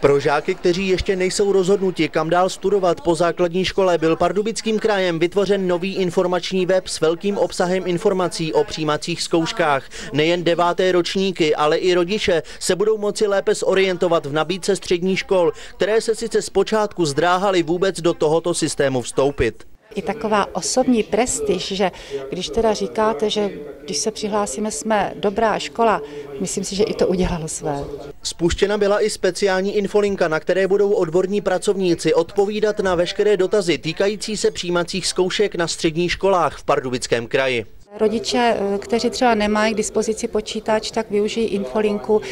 Pro žáky, kteří ještě nejsou rozhodnuti, kam dál studovat po základní škole, byl Pardubickým krajem vytvořen nový informační web s velkým obsahem informací o přijímacích zkouškách. Nejen deváté ročníky, ale i rodiče se budou moci lépe zorientovat v nabídce středních škol, které se sice zpočátku zdráhaly vůbec do tohoto systému vstoupit i taková osobní prestiž, že když teda říkáte, že když se přihlásíme, jsme dobrá škola, myslím si, že i to udělalo své. Spuštěna byla i speciální infolinka, na které budou odborní pracovníci odpovídat na veškeré dotazy týkající se přijímacích zkoušek na středních školách v Pardubickém kraji. Rodiče, eh, kteří třeba nemají k dispozici počítač, tak využijí infolinku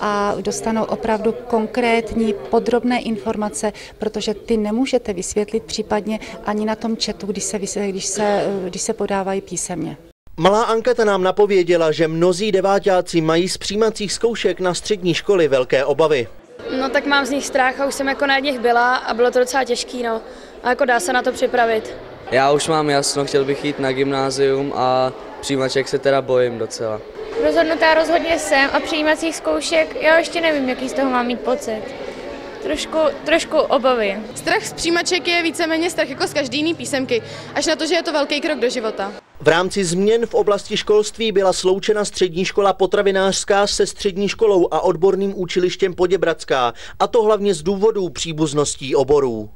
a dostanou opravdu konkrétní, podrobné informace, protože ty nemůžete vysvětlit případně ani na tom chatu, když se, když se, eh, když se podávají písemně. Malá anketa nám napověděla, že mnozí devátáci mají z přijímacích zkoušek na střední školy velké obavy. No tak mám z nich strach a už jsem jako na nich byla a bylo to docela těžký, no. A jako dá se na to připravit. Já už mám jasno, chtěl bych jít na gymnázium a přijímaček se teda bojím docela. Rozhodnutá rozhodně jsem a přijímacích zkoušek, já ještě nevím, jaký z toho mám mít pocit. Trošku, trošku obavy. Strach z přijímaček je víceméně strach jako z každý jiný písemky, až na to, že je to velký krok do života. V rámci změn v oblasti školství byla sloučena střední škola potravinářská se střední školou a odborným učilištěm Poděbradská, a to hlavně z důvodů příbuzností oborů.